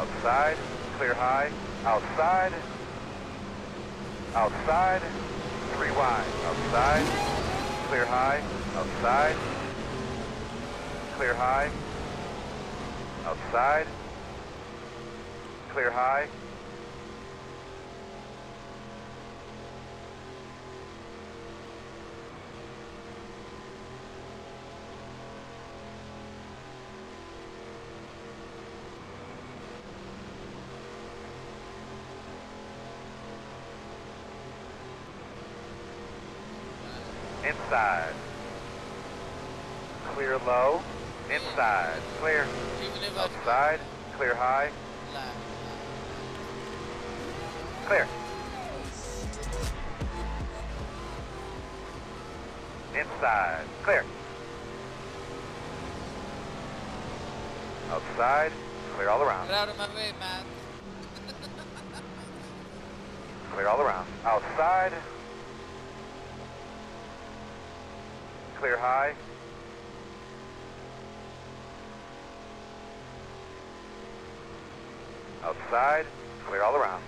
outside, clear high, outside, outside, three wide, outside, clear high, outside, clear high, outside, clear high, inside, clear low, inside, clear, Even if I outside, clear high, clear. Inside, clear. Outside, clear all around. Get out of my way, man. Clear all around. Outside. Clear high. Outside. Clear all around.